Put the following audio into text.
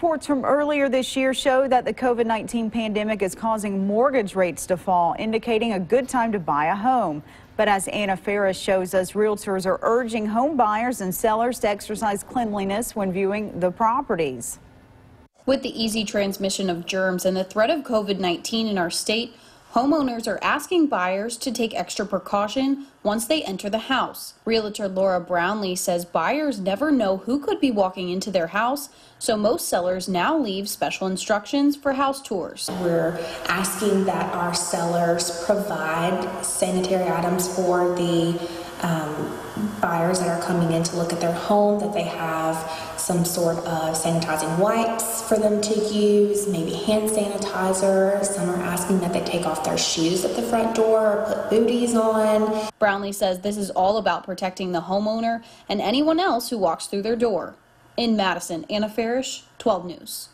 Reports from earlier this year show that the COVID-19 pandemic is causing mortgage rates to fall, indicating a good time to buy a home. But as Anna Ferris shows us, realtors are urging home buyers and sellers to exercise cleanliness when viewing the properties. With the easy transmission of germs and the threat of COVID-19 in our state, Homeowners are asking buyers to take extra precaution once they enter the house. Realtor Laura Brownlee says buyers never know who could be walking into their house, so most sellers now leave special instructions for house tours. We're asking that our sellers provide sanitary items for the um, buyers that are coming in to look at their home, that they have some sort of sanitizing wipes for them to use, maybe hand sanitizer. Some are asking that they take off their shoes at the front door or put booties on. Brownlee says this is all about protecting the homeowner and anyone else who walks through their door. In Madison, Anna Farish, 12 News.